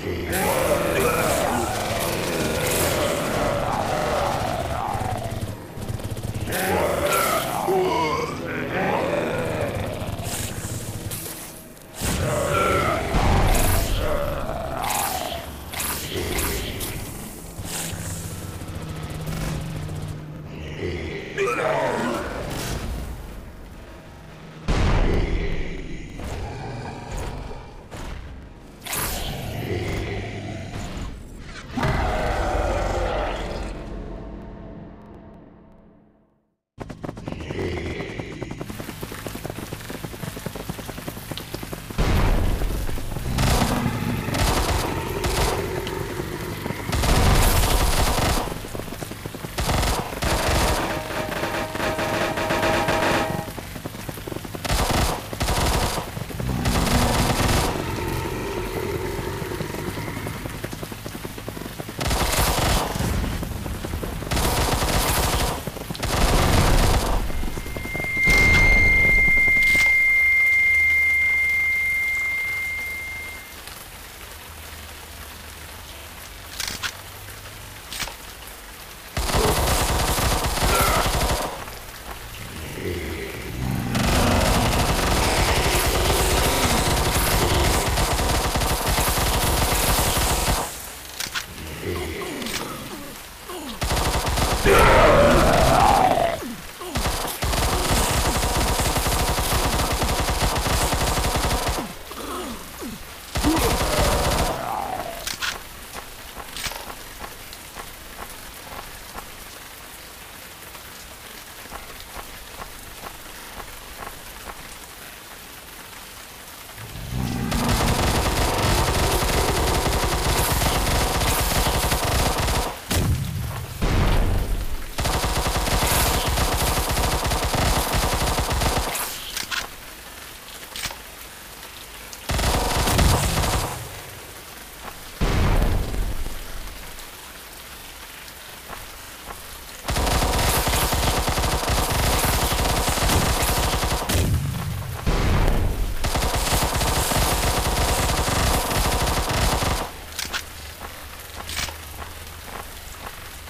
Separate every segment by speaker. Speaker 1: No!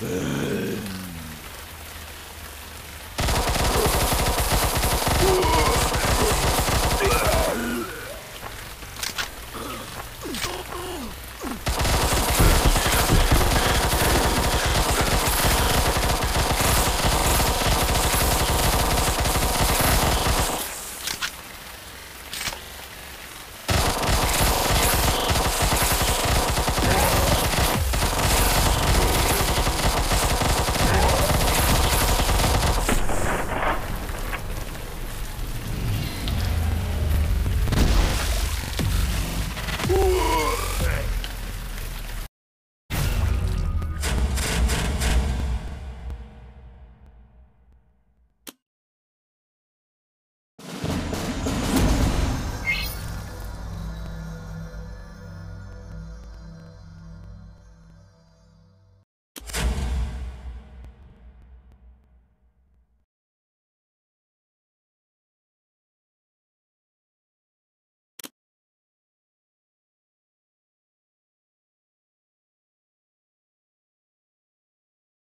Speaker 1: Oh!